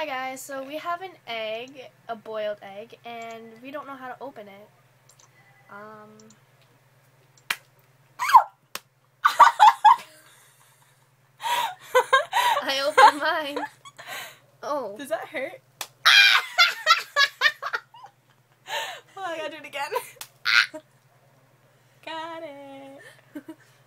Hi guys, so we have an egg, a boiled egg, and we don't know how to open it. Um... I opened mine. Oh. Does that hurt? oh, I gotta do it again. Got it.